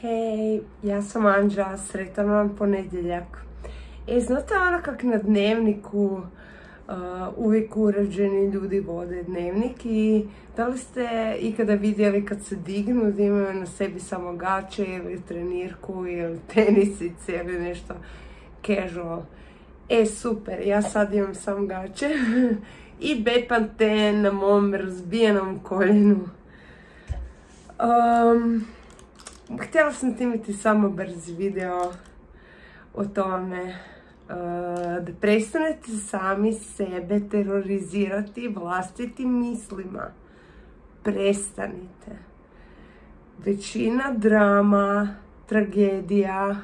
Hej, ja sam Anđa, sretan vam ponedjeljak. E, znate ono kak na dnevniku uh, uvijek uređeni ljudi vode dnevnik i da li ste ikada vidjeli kad se dignu da imaju na sebi samo gače ili trenirku ili tenisice ili nešto casual. E, super, ja sad imam samo gače i Bepanthen na mom razbijenom koljenu. Um, htjela sam snimiti samo brzi video o tome uh, da prestanete sami sebe terorizirati vlastitim mislima. Prestanite. Većina drama, tragedija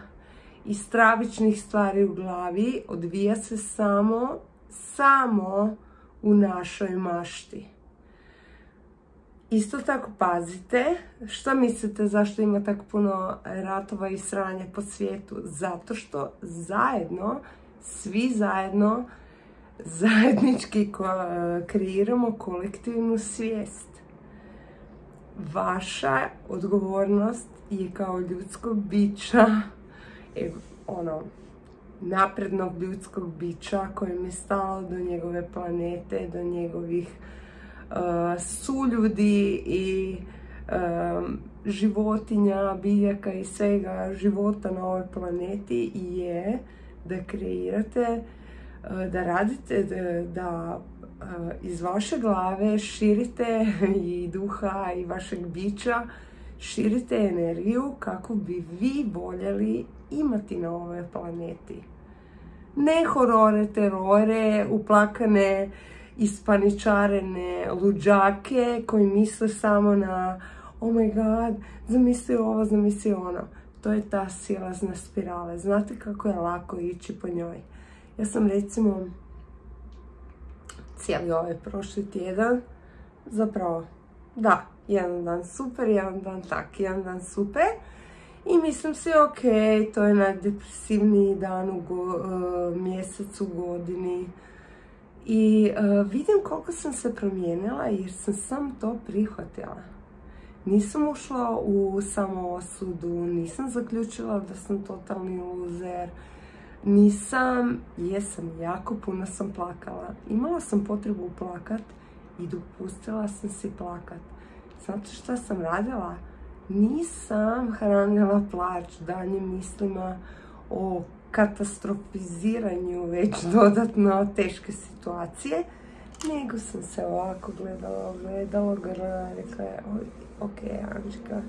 i stravičnih stvari u glavi odvija se samo, samo u našoj mašti. Isto tako pazite, što mislite zašto ima tako puno ratova i sranja po svijetu? Zato što zajedno, svi zajedno, zajednički kreiramo kolektivnu svijest. Vaša odgovornost je kao ljudskog bića, e, ono, naprednog ljudskog bića kojem je stalo do njegove planete, do njegovih suljudi i um, životinja, biljaka i svega života na ovoj planeti je da kreirate, uh, da radite, da, uh, iz vaše glave širite i duha i vašeg bića, širite energiju kako bi vi voljeli imati na ovoj planeti. Ne horore, terore, uplakane ispaničarene luđake koji misle samo na oh my god, zamisli ovo, zamisli ono. To je ta silazna spirale. Znate kako je lako ići po njoj. Ja sam recimo cijeli ovaj prošli tjedan zapravo, da, jedan dan super, jedan dan tak, jedan dan super. I mislim se, ok, to je najdepresivniji dan u uh, mjesecu, godini. I e, vidim koliko sam se promijenila jer sam sam to prihvatila. Nisam ušla u samo osudu, nisam zaključila da sam totalni luzer, nisam, jesam, jako puno sam plakala. Imala sam potrebu plakat i dopustila sam si plakat. Znate šta sam radila? Nisam hranila plać danjim mislima o katastrofiziranju već dodatno teške situacije, nego sam se ovako gledala, gledala, grla, rekla je, ok, Anžika,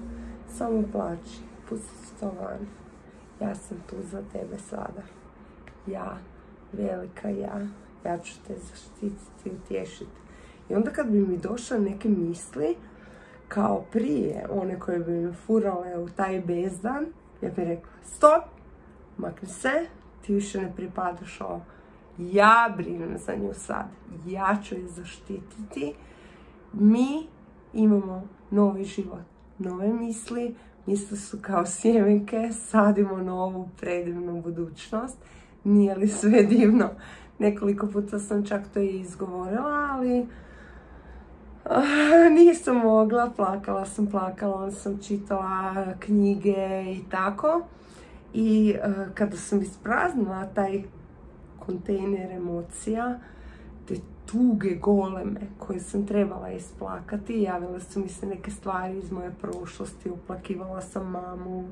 samo plaći, pusti to van. Ja sam tu za tebe sada. Ja, velika ja, ja ću te zaštititi i utješiti. I onda kad bi mi došle neke misli, kao prije, one koje bi mi furale u taj bezdan, ja bih rekla, stop, makni se, ti više ne pripadaš ovo. Ja brinem za nju sad, ja ću je zaštititi. Mi imamo novi život, nove misli, misli su kao sjemenke, sadimo novu predivnu budućnost. Nije li sve divno? Nekoliko puta sam čak to i izgovorila, ali nisam mogla, plakala sam, plakala sam, čitala knjige i tako. I e, kada sam ispraznila taj kontejner emocija, te tuge goleme koje sam trebala isplakati, javile su mi se neke stvari iz moje prošlosti, oplakivala sam mamu,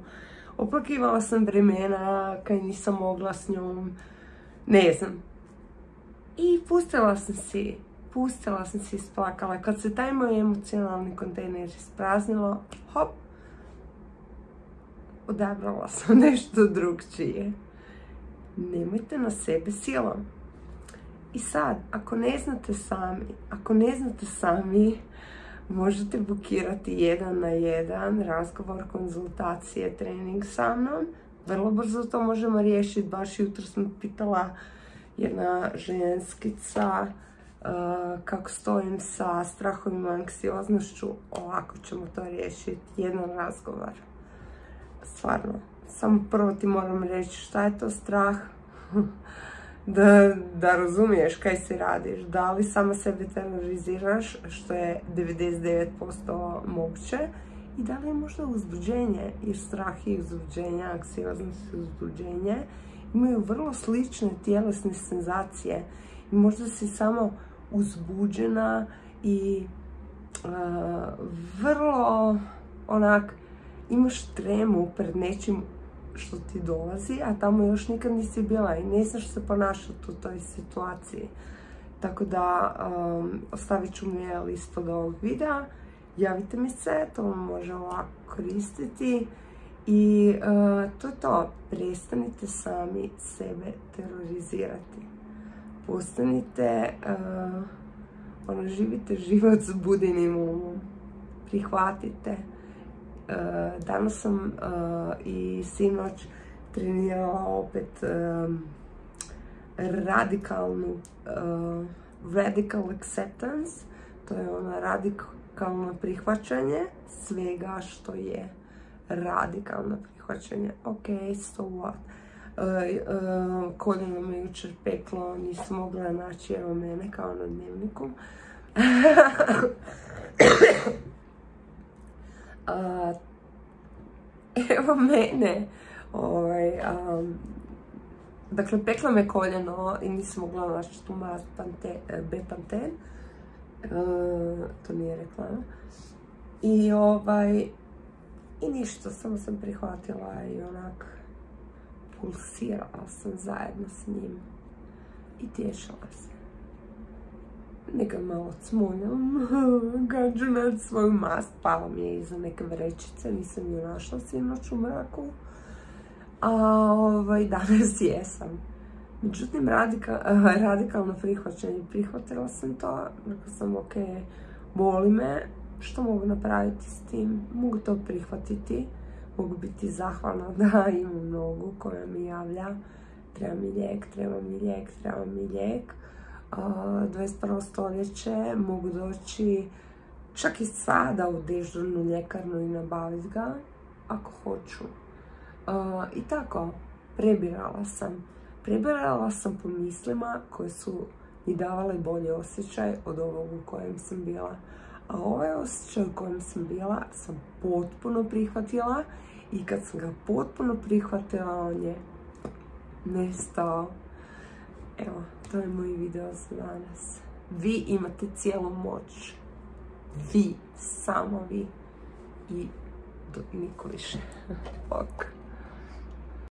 oplakivala sam vremena kad nisam mogla s njom, ne znam. I pustila sam si, pustila sam si isplakala. Kad se taj moj emocionalni kontejner ispraznilo, hop, odabrala sam nešto drugčije. Nemojte na sebe silom. I sad, ako ne znate sami, ako ne znate sami, možete bukirati jedan na jedan razgovor, konzultacije, trening sa mnom. Vrlo brzo to možemo riješiti. Baš jutro sam pitala jedna ženskica uh, kako stojim sa strahovima anksioznošću. Ovako ćemo to riješiti. Jedan razgovor stvarno, samo prvo ti moram reći šta je to strah, da, razumiješ kaj si radiš, da li sama sebe teroriziraš, što je 99% moguće, i da li je možda uzbuđenje, jer strah i uzbuđenje, anksioznost i uzbuđenje imaju vrlo slične tjelesne senzacije. I možda si samo uzbuđena i vrlo onak imaš tremu pred nečim što ti dolazi, a tamo još nikad nisi bila i ne znaš se ponašati u toj situaciji. Tako da ostavit ću mi list od ovog videa, javite mi se, to vam može ovako koristiti. I to je to, prestanite sami sebe terorizirati. Postanite, ono, živite život s budenim umom. Prihvatite. Danas sam i sinoć trenirala opet radikalnu radical acceptance. To je ono radikalno prihvaćanje svega što je radikalno prihvaćanje. Ok, so what? Uh, koljeno me jučer peklo, nisam mogla naći evo mene kao na dnevniku. evo mene. Ovaj, dakle, pekla me koljeno i nisam mogla naći tu Bepanten. to nije reklama. I ovaj, i ništa, samo sam prihvatila i onak pulsirala sam zajedno s njim i tješala se. Neka malo cmunjam, gađu nad svoju mast, pala mi je iza neke vrećice, nisam ju našla sinoć u mraku. A ovaj, danas jesam. Međutim, radikalno prihvaćanje, prihvatila sam to, rekla sam ok, boli me, što mogu napraviti s tim? Mogu to prihvatiti, mogu biti zahvalna da imam nogu koja mi javlja treba mi lijek, treba mi lijek, treba mi lijek. 21. stoljeće mogu doći čak i sada u dežurnu ljekarnu i nabaviti ga ako hoću. I tako, prebirala sam. Prebirala sam po mislima koje su mi davale bolji osjećaj od ovog u kojem sam bila. A ovaj osjećaj u kojem sam bila sam potpuno prihvatila i kad sam ga potpuno prihvatila on je nestao. Evo, to je moj video za danas. Vi imate cijelu moć. Vi, samo vi. I niko više.